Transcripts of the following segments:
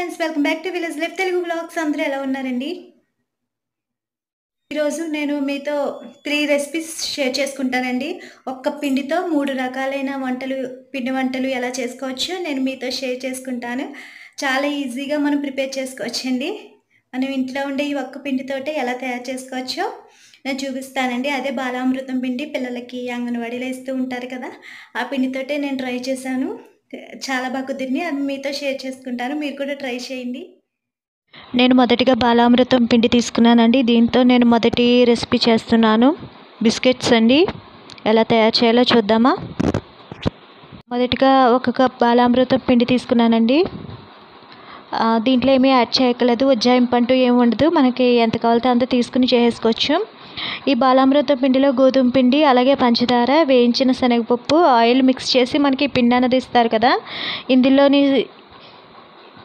Friends welcome back to village life Telugu blogs అందరూ ఎలా ఉన్నారండి? ఈరోజు నేను మీతో త్రీ రెసిపీస్ షేర్ చేసుకుంటానండి. ఒక్క పిండితో మూడు రకాలైన వంటలు పిండి వంటలు ఎలా చేసుకోవచ్చో నేను మీతో షేర్ చేసుకుంటాను. చాలా ఈజీగా మనం ప్రిపేర్ చేసుకోవచ్చండి. మనం ఇంట్లో ఉండే ఈ ఒక్క పిండితోటే ఎలా తయారు చేసుకోవచ్చో నేను చూపిస్తానండి. అదే బాలామృతం పిండి పిల్లలకి అంగన్వాడీలో ఇస్తూ ఉంటారు కదా ఆ పిండితోటే నేను ట్రై చేశాను. చాలా బాగా కుదిరినాయి. అది మీతో షేర్ చేసుకుంటాను. మీరు కూడా ట్రై చేయండి. నేను మొదటిగా బాలామృతం పిండి తీసుకున్నానండి. దీంతో నేను మొదటి రెసిపీ చేస్తున్నాను. బిస్కెట్స్ అండి. ఎలా తయారు చేయాలో చూద్దామా? మొదటిగా ఒక కప్ బాలామృతం పిండి తీసుకున్నానండి. దీంట్లో ఏమీ యాడ్ చేయక్కర్లేదు. ఉజ్జాయింపు అంటూ ఏమి ఉండదు. మనకి ఎంత కావాలితే అంత తీసుకుని చేసుకోవచ్చు ఈ బాలామృతం పిండిలో గోధుమ పిండి అలాగే పంచదార వేయించిన శనగపప్పు ఆయిల్ మిక్స్ చేసి మనకి ఈ పిండి అన్నది ఇస్తారు కదా. ఇందులోని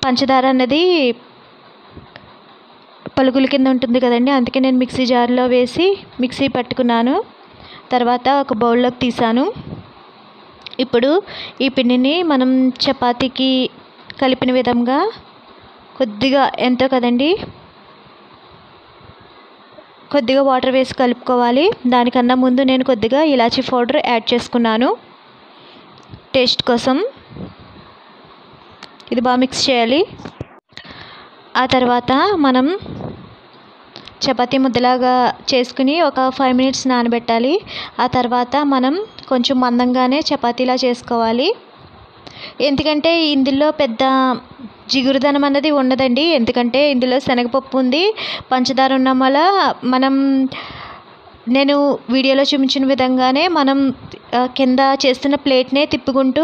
పంచదార అన్నది పలుకుల కింద ఉంటుంది కదండి. అందుకే నేను మిక్సీ జార్లో వేసి మిక్సీ పట్టుకున్నాను. తర్వాత ఒక బౌల్లోకి తీసాను. ఇప్పుడు ఈ పిండిని మనం చపాతీకి కలిపిన విధంగా కొద్దిగా ఎంతో కదండి కొద్దిగా వాటర్ వేసి కలుపుకోవాలి. దానికన్నా ముందు నేను కొద్దిగా ఇలాచీ పౌడర్ యాడ్ చేసుకున్నాను. టేస్ట్ కోసం. ఇది బాగా మిక్స్ చేయాలి. ఆ తర్వాత మనం చపాతీ ముద్దలాగా చేసుకుని ఒక ఫైవ్ మినిట్స్ నానబెట్టాలి. ఆ తర్వాత మనం కొంచెం మందంగానే చపాతీలా చేసుకోవాలి. ఎందుకంటే ఇందులో పెద్ద జిగురుదనం అన్నది ఉండదండి. ఎందుకంటే ఇందులో శనగపప్పు ఉంది పంచదార ఉండడం వల్ల మనం నేను వీడియోలో చూపించిన విధంగానే మనం కింద చేస్తున్న ప్లేట్నే తిప్పుకుంటూ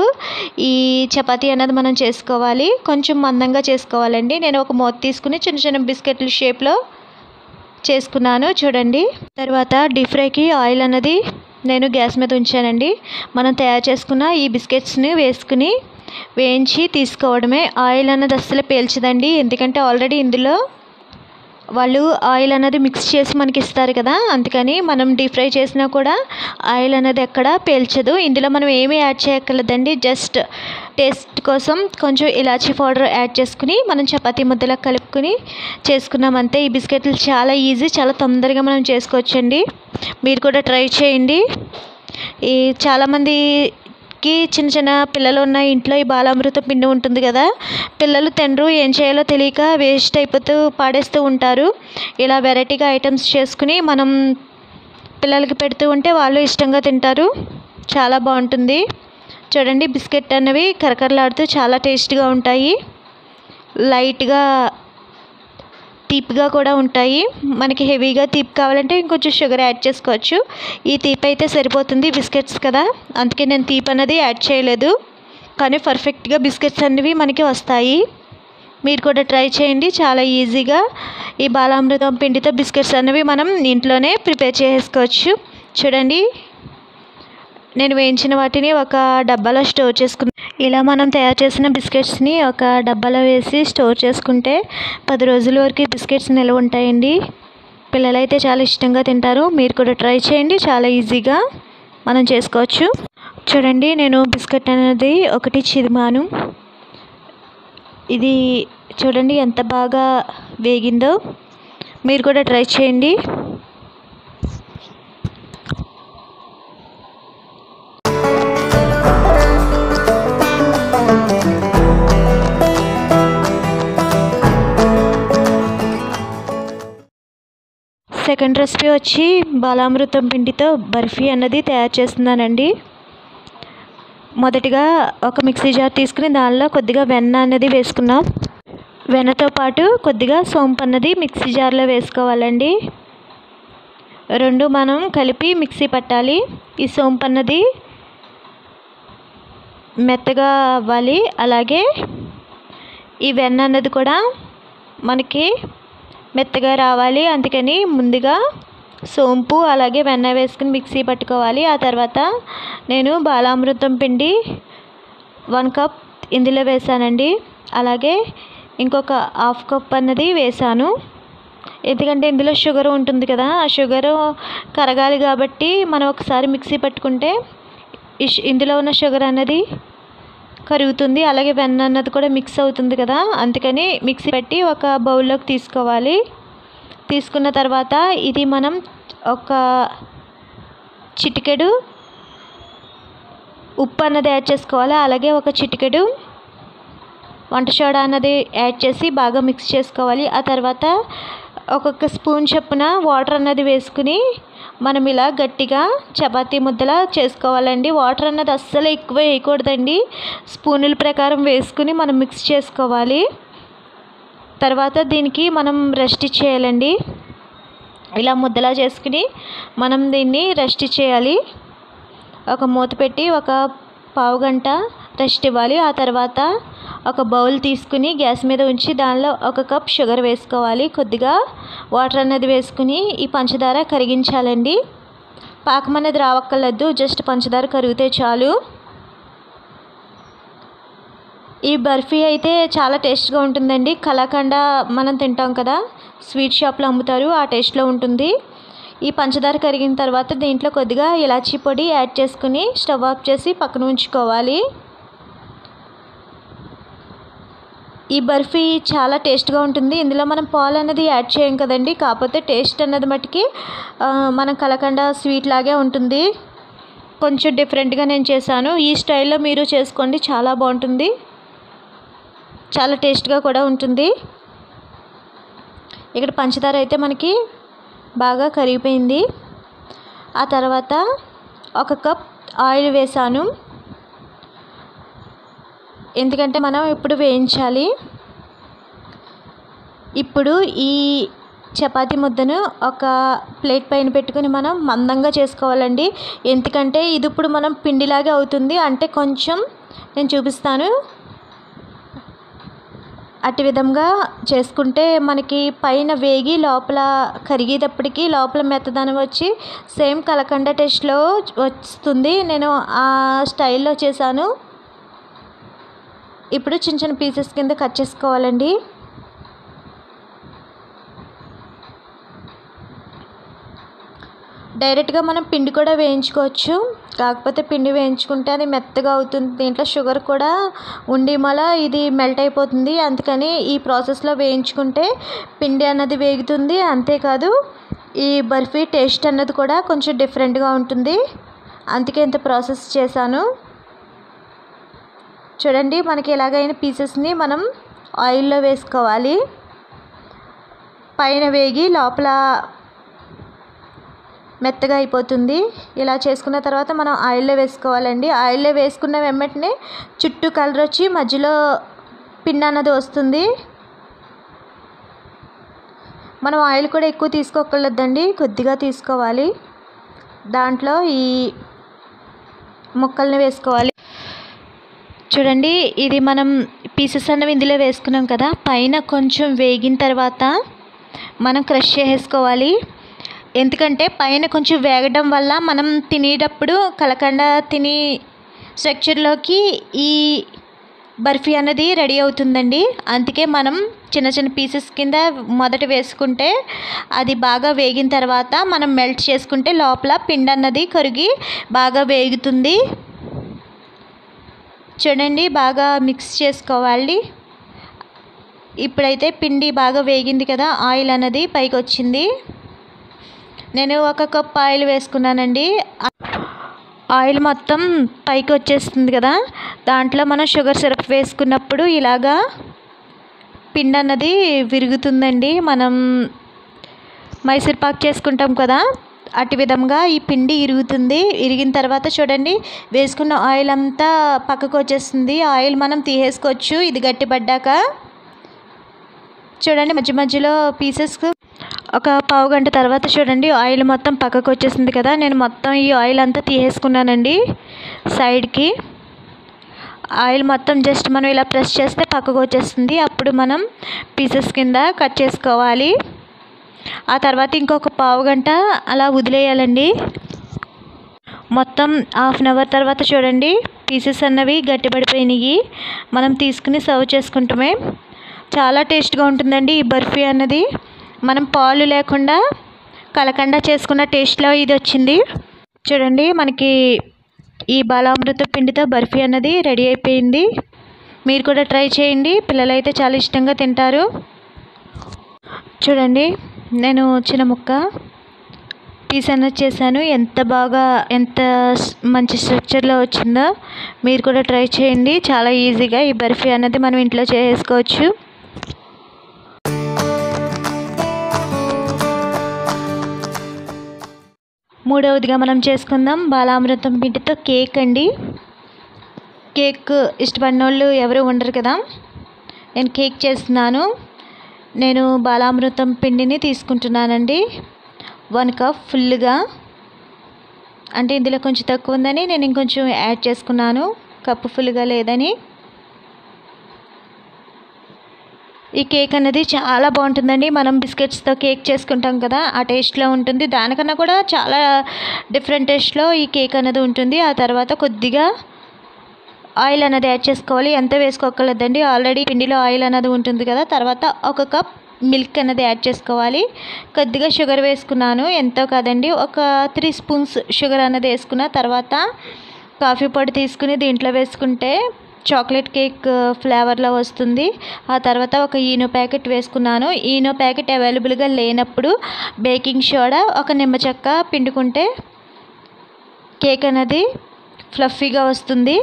ఈ చపాతీ అనేది మనం చేసుకోవాలి. కొంచెం మందంగా చేసుకోవాలండి. నేను ఒక మూత తీసుకుని చిన్న చిన్న బిస్కెట్ల షేప్లో చేసుకున్నాను. చూడండి. తర్వాత డీప్ ఫ్రైకి ఆయిల్ అన్నది నేను గ్యాస్ మీద ఉంచానండి. మనం తయారు చేసుకున్న ఈ బిస్కెట్స్ని వేసుకుని వేయించి తీసుకోవడమే. ఆయిల్ అన్నది అస్సలు పేల్చదండి. ఎందుకంటే ఆల్రెడీ ఇందులో వాళ్ళు ఆయిల్ అనేది మిక్స్ చేసి మనకి ఇస్తారు కదా అందుకని మనం డీప్ ఫ్రై చేసినా కూడా ఆయిల్ అనేది ఎక్కడ పేల్చదు. ఇందులో మనం ఏమీ యాడ్ చేయక్కర్లేదండి. జస్ట్ టేస్ట్ కోసం కొంచెం ఇలాచీ పౌడర్ యాడ్ చేసుకుని మనం చపాతీ ముద్దలా కలుపుకుని చేసుకున్నాం అంతే. ఈ బిస్కెట్లు చాలా ఈజీ చాలా తొందరగా మనం చేసుకోవచ్చండి. మీరు కూడా ట్రై చేయండి. ఈ చాలామంది చాలామందికి చిన్న చిన్న పిల్లలు ఉన్న ఇంట్లో ఈ బాలామృతం పిండి ఉంటుంది కదా పిల్లలు తినరు ఏం చేయాలో తెలియక వేస్ట్ అయిపోతూ పాడేస్తూ ఉంటారు. ఇలా వెరైటీగా ఐటమ్స్ చేసుకుని మనం పిల్లలకి పెడుతూ ఉంటే వాళ్ళు ఇష్టంగా తింటారు. చాలా బాగుంటుంది. చూడండి బిస్కెట్ అనేవి కరకరలాడుతూ చాలా టేస్ట్గా ఉంటాయి. లైట్గా తీపిగా కూడా ఉంటాయి. మనకి హెవీగా తీపి కావాలంటే ఇంకొంచెం షుగర్ యాడ్ చేసుకోవచ్చు. ఈ తీపి అయితే సరిపోతుంది బిస్కెట్స్ కదా. అందుకే నేను తీపి అనేది యాడ్ చేయలేదు. కానీ పర్ఫెక్ట్గా బిస్కెట్స్ అనేవి మనకి వస్తాయి. మీరు కూడా ట్రై చేయండి. చాలా ఈజీగా ఈ బాలామృతం పిండితో బిస్కెట్స్ అనేవి మనం ఇంట్లోనే ప్రిపేర్ చేసుకోవచ్చు. చూడండి. నేను వేయించిన వాటిని ఒక డబ్బాలో స్టోర్ చేసుకున్నాను ఇలా మనం తయారు చేసిన బిస్కెట్స్ని ఒక డబ్బాలో వేసి స్టోర్ చేసుకుంటే పది రోజుల వరకు బిస్కెట్స్ నిల్వ ఉంటాయండి. పిల్లలైతే చాలా ఇష్టంగా తింటారు. మీరు కూడా ట్రై చేయండి. చాలా ఈజీగా మనం చేసుకోవచ్చు. చూడండి నేను బిస్కెట్ అనేది ఒకటి చిరిమాను ఇది చూడండి ఎంత బాగా వేగిందో. మీరు కూడా ట్రై చేయండి. సెకండ్ రెసిపీ వచ్చి బాలామృతం పిండితో బర్ఫీ అన్నది తయారు చేస్తున్నానండి. మొదటిగా ఒక మిక్సీ జార్ తీసుకుని దానిలో కొద్దిగా వెన్న అనేది వేసుకున్నాం వెన్నతో పాటు కొద్దిగా సోంపు అన్నది మిక్సీ జార్లో వేసుకోవాలండి. రెండు మనం కలిపి మిక్సీ పట్టాలి. ఈ సోంపు అన్నది మెత్తగా అవ్వాలి. అలాగే ఈ వెన్న అన్నది కూడా మనకి మెత్తగా రావాలి. అందుకని ముందుగా సోంపు అలాగే వెన్న వేసుకుని మిక్సీ పట్టుకోవాలి. ఆ తర్వాత నేను బాలామృతం పిండి వన్ కప్ ఇందులో వేసానండి. అలాగే ఇంకొక హాఫ్ కప్ అన్నది వేసాను. ఎందుకంటే ఇందులో షుగర్ ఉంటుంది కదా ఆ షుగర్ కరగాలి కాబట్టి మనం ఒకసారి మిక్సీ పట్టుకుంటే ఇందులో ఉన్న షుగర్ అనేది కరుగుతుంది. అలాగే వెన్న అన్నది కూడా మిక్స్ అవుతుంది కదా. అందుకని మిక్సీ పెట్టి ఒక బౌల్లోకి తీసుకోవాలి. తీసుకున్న తర్వాత ఇది మనం ఒక చిటికెడు ఉప్పు అన్నది యాడ్ చేసుకోవాలి. అలాగే ఒక చిటికెడు వంట సోడా అన్నది యాడ్ చేసి బాగా మిక్స్ చేసుకోవాలి. ఆ తర్వాత ఒక్కొక్క స్పూన్ చొప్పున వాటర్ అన్నది వేసుకుని మనం ఇలా గట్టిగా చపాతీ ముద్దలా చేసుకోవాలండి. వాటర్ అన్నది అస్సలు ఎక్కువ వేయకూడదండి. స్పూనుల ప్రకారం వేసుకుని మనం మిక్స్ చేసుకోవాలి. తర్వాత దీనికి మనం రెస్ట్ ఇచ్చేయాలండి ఇలా ముద్దలా చేసుకుని మనం దీన్ని రెస్ట్ చేయాలి. ఒక మూత పెట్టి ఒక పావు గంట రెస్ట్ ఇవ్వాలి. ఆ తర్వాత ఒక బౌల్ తీసుకుని గ్యాస్ మీద ఉంచి దానిలో ఒక కప్ షుగర్ వేసుకోవాలి. కొద్దిగా వాటర్ అనేది వేసుకుని ఈ పంచదార కరిగించాలండి. పాకం అనేది రావక్కర్లేదు జస్ట్ పంచదార కరిగితే చాలు. ఈ బర్ఫీ అయితే చాలా టేస్ట్గా ఉంటుందండి. కలాకండ మనం తింటాం కదా స్వీట్ షాప్లో అమ్ముతారు ఆ టేస్ట్లో ఉంటుంది. ఈ పంచదార కరిగిన తర్వాత దీంట్లో కొద్దిగా ఇలాచీ పొడి యాడ్ చేసుకుని స్టవ్ ఆఫ్ చేసి పక్కన ఉంచుకోవాలి. ఈ బర్ఫీ చాలా టేస్ట్గా ఉంటుంది. ఇందులో మనం పాలు అనేది యాడ్ చేయం కదండి. కాకపోతే టేస్ట్ అన్నది మట్టుకి మనం కలకండ స్వీట్ లాగే ఉంటుంది. కొంచెం డిఫరెంట్గా నేను చేశాను. ఈ స్టైల్లో మీరు చేసుకోండి. చాలా బాగుంటుంది. చాలా టేస్ట్గా కూడా ఉంటుంది. ఇక్కడ పంచదార అయితే మనకి బాగా కరిగిపోయింది. ఆ తర్వాత ఒక కప్ ఆయిల్ వేసాను ఎందుకంటే మనం ఇప్పుడు వేయించాలి. ఇప్పుడు ఈ చపాతి ముద్దను ఒక ప్లేట్ పైన పెట్టుకుని మనం మందంగా చేసుకోవాలండి. ఎందుకంటే ఇది ఇప్పుడు మనం పిండిలాగే అవుతుంది. అంటే కొంచెం నేను చూపిస్తాను. అటు విధంగా చేసుకుంటే మనకి పైన వేగి లోపల కరిగేటప్పటికి లోపల మెత్తదనం వచ్చి సేమ్ కలకండ టేస్ట్లో వస్తుంది. నేను ఆ స్టైల్లో చేశాను. ఇప్పుడు చిన్న చిన్న పీసెస్ కింద కట్ చేసుకోవాలండి. డైరెక్ట్గా మనం పిండి కూడా వేయించుకోవచ్చు. కాకపోతే పిండి వేయించుకుంటే అది మెత్తగా అవుతుంది. దీంట్లో షుగర్ కూడా ఉండి మళ్ళా ఇది మెల్ట్ అయిపోతుంది. అందుకని ఈ ప్రాసెస్లో వేయించుకుంటే పిండి అన్నది వేగుతుంది. అంతేకాదు ఈ బర్ఫీ టేస్ట్ అన్నది కూడా కొంచెం డిఫరెంట్గా ఉంటుంది. అందుకే ఇంత ప్రాసెస్ చేశాను. చూడండి మనకి ఎలాగైనా పీసెస్ని మనం ఆయిల్లో వేసుకోవాలి. పైన వేగి లోపల మెత్తగా అయిపోతుంది. ఇలా చేసుకున్న తర్వాత మనం ఆయిల్లో వేసుకోవాలండి. ఆయిల్లో వేసుకున్న వెంబటనే చుట్టూ కలర్ వచ్చి మధ్యలో పిన్ అన్నది వస్తుంది. మనం ఆయిల్ కూడా ఎక్కువ తీసుకోకూడదండి కొద్దిగా తీసుకోవాలి. దాంట్లో ఈ ముక్కల్ని వేసుకోవాలి. చూడండి ఇది మనం పీసెస్ అన్నవి ఇందులో వేసుకున్నాం కదా పైన కొంచెం వేగిన తర్వాత మనం క్రష్ చేసుకోవాలి ఎందుకంటే పైన కొంచెం వేగడం వల్ల మనం తినేటప్పుడు కలకండ తిని స్ట్రక్చర్లోకి ఈ బర్ఫీ అనేది రెడీ అవుతుందండి. అందుకే మనం చిన్న చిన్న పీసెస్ కింద మొదట వేసుకుంటే అది బాగా వేగిన తర్వాత మనం మెల్ట్ చేసుకుంటే లోపల పిండి అన్నది కరిగి బాగా వేగుతుంది. చూడండి బాగా మిక్స్ చేసుకోవాలి. ఇప్పుడైతే పిండి బాగా వేగింది కదా ఆయిల్ అన్నది పైకి వచ్చింది. నేను ఒక కప్ ఆయిల్ వేసుకున్నానండి. ఆయిల్ మొత్తం పైకి వచ్చేస్తుంది కదా దాంట్లో మనం షుగర్ సిరప్ వేసుకున్నప్పుడు ఇలాగా పిండి అన్నది విరుగుతుందండి. మనం మైసూర్ పాక్ చేసుకుంటాం కదా అటు విధంగా ఈ పిండి ఇరుగుతుంది. ఇరిగిన తర్వాత చూడండి వేసుకున్న ఆయిల్ అంతా పక్కకు వచ్చేస్తుంది. ఆయిల్ మనం తీసేసుకోవచ్చు. ఇది గట్టిపడ్డాక చూడండి మధ్య మధ్యలో పీసెస్ ఒక పావు గంట తర్వాత చూడండి ఆయిల్ మొత్తం పక్కకు వచ్చేసింది కదా. నేను మొత్తం ఈ ఆయిల్ అంతా తీసేసుకున్నానండి సైడ్కి ఆయిల్ మొత్తం జస్ట్ మనం ఇలా ప్రెస్ చేస్తే పక్కకు వచ్చేస్తుంది. అప్పుడు మనం పీసెస్ కింద కట్ చేసుకోవాలి. ఆ తర్వాత ఇంకొక పావు గంట అలా వదిలేయాలండి. మొత్తం హాఫ్ అన్ అవర్ తర్వాత చూడండి పీసెస్ అన్నవి గట్టిపడిపోయినాయి. మనం తీసుకుని సర్వ్ చేసుకుంటామే. చాలా టేస్ట్గా ఉంటుందండి ఈ బర్ఫీ అన్నది. మనం పాలు లేకుండా కలకండ చేసుకున్న టేస్ట్లో ఇది వచ్చింది. చూడండి మనకి ఈ బాలామృత పిండితో బర్ఫీ అన్నది రెడీ అయిపోయింది. మీరు కూడా ట్రై చేయండి పిల్లలైతే చాలా ఇష్టంగా తింటారు. చూడండి నేను చిన్న ముక్క పీస్ అన్నది చేశాను. ఎంత బాగా ఎంత మంచి స్ట్రక్చర్లో వచ్చిందో మీరు కూడా ట్రై చేయండి. చాలా ఈజీగా ఈ బర్ఫీ అన్నది మనం ఇంట్లో చేసుకోవచ్చు. మూడవదిగా మనం చేసుకుందాం. బాలామృతం పిండితో కేక్ అండి. కేక్ ఇష్టపడిన వాళ్ళు ఎవరు ఉండరు కదా. నేను కేక్ చేస్తున్నాను. నేను బాలామృతం పిండిని తీసుకుంటున్నానండి. వన్ కప్ ఫుల్గా అంటే ఇందులో కొంచెం తక్కువ ఉందని నేను ఇంకొంచెం యాడ్ చేసుకున్నాను. కప్పు ఫుల్గా లేదని. ఈ కేక్ అనేది చాలా బాగుంటుందండి. మనం బిస్కెట్స్తో కేక్ చేసుకుంటాం కదా ఆ టేస్ట్లో ఉంటుంది. దానికన్నా కూడా చాలా డిఫరెంట్ టేస్ట్లో ఈ కేక్ అనేది ఉంటుంది. ఆ తర్వాత కొద్దిగా ఆయిల్ అనేది యాడ్ చేసుకోవాలి. ఎంత వేసుకోకలేదండి ఆల్రెడీ పిండిలో ఆయిల్ అనేది ఉంటుంది కదా. తర్వాత ఒక కప్ మిల్క్ అనేది యాడ్ చేసుకోవాలి. కొద్దిగా షుగర్ వేసుకున్నాను. ఎంతో కాదండి. ఒక త్రీ స్పూన్స్ షుగర్ అనేది వేసుకున్న తర్వాత కాఫీ పొడి తీసుకుని దీంట్లో వేసుకుంటే చాక్లెట్ కేక్ ఫ్లేవర్లో వస్తుంది. ఆ తర్వాత ఒక ఈనో ప్యాకెట్ వేసుకున్నాను. ఈనో ప్యాకెట్ అవైలబుల్గా లేనప్పుడు బేకింగ్ సోడా ఒక నిమ్మ చెక్క పిండుకుంటే కేక్ అనేది ఫ్లఫీగా వస్తుంది.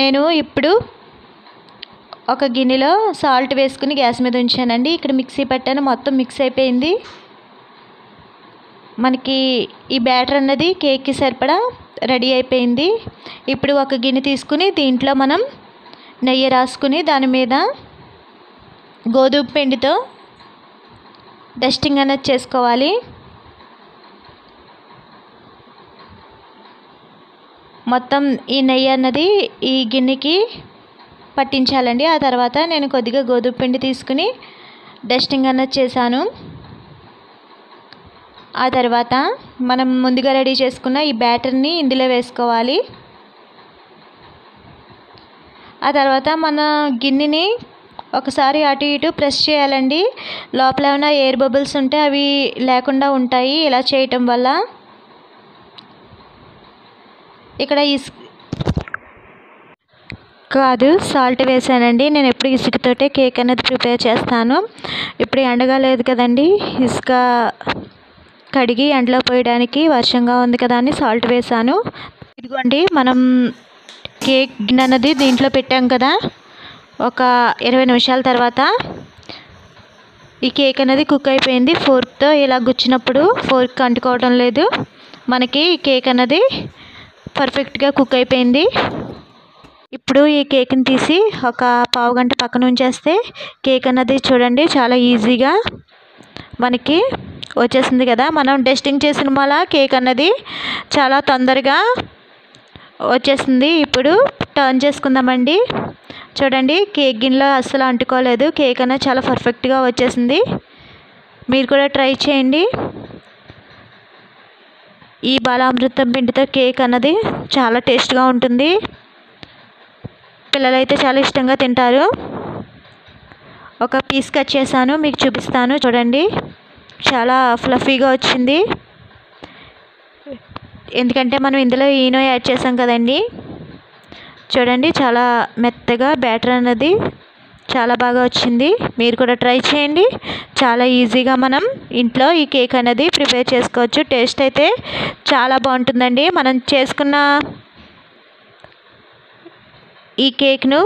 నేను ఇప్పుడు ఒక గిన్నెలో సాల్ట్ వేసుకుని గ్యాస్ మీద ఉంచానండి. ఇక్కడ మిక్సీ పెట్టాను. మొత్తం మిక్స్ అయిపోయింది. మనకి ఈ బ్యాటర్ అన్నది కేక్కి సరిపడా రెడీ అయిపోయింది. ఇప్పుడు ఒక గిన్నె తీసుకుని దీంట్లో మనం నెయ్యి రాసుకుని దాని మీద గోధుమ పిండితో డస్టింగ్ అనేది చేసుకోవాలి. మొత్తం ఈ నెయ్యి అన్నది ఈ గిన్నెకి పట్టించాలండి. ఆ తర్వాత నేను కొద్దిగా గోధుమ పిండి తీసుకుని డస్టింగ్ అన్నది చేశాను. ఆ తర్వాత మనం ముందుగా రెడీ చేసుకున్న ఈ బ్యాటర్ని ఇందులో వేసుకోవాలి. ఆ తర్వాత మన గిన్నెని ఒకసారి అటు ఇటు ప్రెస్ చేయాలండి. లోపల ఏమైనా ఎయిర్ బబుల్స్ ఉంటే అవి లేకుండా ఉంటాయి. ఇలా చేయటం వల్ల ఇక్కడ ఇస్ కాదు సాల్ట్ వేసానండి. నేను ఎప్పుడు ఇసుకతోటే కేక్ అనేది ప్రిపేర్ చేస్తాను. ఇప్పుడు ఎండగా లేదు కదండి. ఇసుక కడిగి ఎండలో పోయడానికి వర్షంగా ఉంది కదా అని సాల్ట్ వేసాను. ఇదిగోండి మనం కేక్ అన్నది దీంట్లో పెట్టాం కదా. ఒక ఇరవై నిమిషాల తర్వాత ఈ కేక్ అనేది కుక్ అయిపోయింది. ఫోర్క్తో ఇలా గుచ్చినప్పుడు ఫోర్క్ అంటుకోవడం లేదు. మనకి కేక్ అనేది పర్ఫెక్ట్గా కుక్ అయిపోయింది. ఇప్పుడు ఈ కేక్ని తీసి ఒక పావు గంట పక్కన ఉంచేస్తే కేక్ అన్నది చూడండి చాలా ఈజీగా మనకి వచ్చేసింది కదా. మనం డస్టింగ్ చేసిన వల్ల కేక్ అన్నది చాలా తొందరగా వచ్చేసింది. ఇప్పుడు టర్న్ చేసుకుందామండి. చూడండి కేక్ గిన్నెలో అస్సలు అంటుకోలేదు. కేక్ అనేది చాలా పర్ఫెక్ట్గా వచ్చేసింది. మీరు కూడా ట్రై చేయండి. ఈ బాలామృతం పిండితో కేక్ అన్నది చాలా టేస్ట్గా ఉంటుంది. పిల్లలైతే చాలా ఇష్టంగా తింటారు. ఒక పీస్ కట్ చేశాను మీకు చూపిస్తాను చూడండి. చాలా ఫ్లఫీగా వచ్చింది. ఎందుకంటే మనం ఇందులో ఈనో యాడ్ చేసాం కదండి. చూడండి చాలా మెత్తగా బ్యాటర్ అన్నది. చాలా బాగా వచ్చింది. మీరు కూడా ట్రై చేయండి. చాలా ఈజీగా మనం ఇంట్లో ఈ కేక్ అనేది ప్రిపేర్ చేసుకోవచ్చు. టేస్ట్ అయితే చాలా బాగుంటుందండి. మనం చేసుకున్న ఈ కేక్ను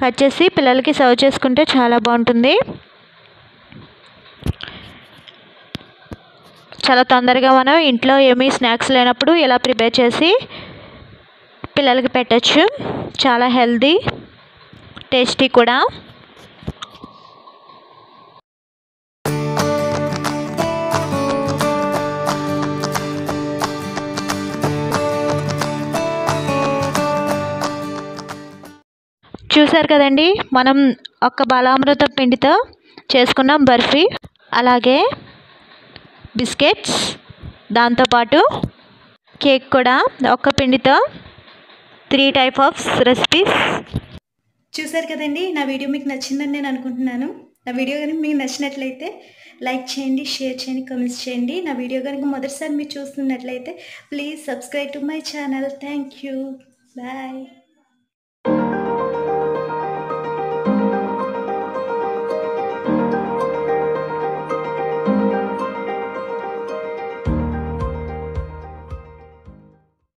కట్ చేసి పిల్లలకి సర్వ్ చేసుకుంటే చాలా బాగుంటుంది. చాలా తొందరగా మనం ఇంట్లో ఏమీ స్నాక్స్ లేనప్పుడు ఇలా ప్రిపేర్ చేసి పిల్లలకి పెట్టచ్చు. చాలా హెల్దీ. టేస్టీ కూడా. చూసారు కదండి మనం ఒక్క బాలామృతం పిండితో చేసుకున్నాం బర్ఫీ అలాగే బిస్కెట్స్ దాంతోపాటు కేక్ కూడా. ఒక్క పిండితో త్రీ టైప్ ఆఫ్ రెసిపీస్ చూసారు కదండి నా వీడియో మీకు నచ్చిందని నేను అనుకుంటున్నాను. నా వీడియో కనుక మీకు నచ్చినట్లయితే లైక్ చేయండి షేర్ చేయండి కమెంట్స్ చేయండి. నా వీడియో కనుక మొదటిసారి మీరు చూస్తున్నట్లయితే please subscribe to my channel. Thank you. Bye.